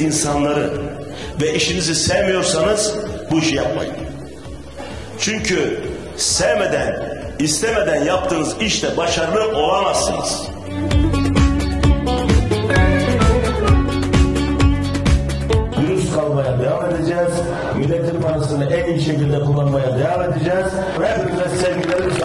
insanları ve işinizi sevmiyorsanız bu işi yapmayın. Çünkü sevmeden, istemeden yaptığınız işte başarılı olamazsınız. Dürüst kalmaya devam edeceğiz. Milletin parasını en iyi şekilde kullanmaya devam edeceğiz. Hepinize sevgilerimiz.